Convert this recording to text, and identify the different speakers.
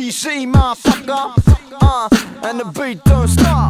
Speaker 1: BC, motherfucker. Uh, and the beat don't stop.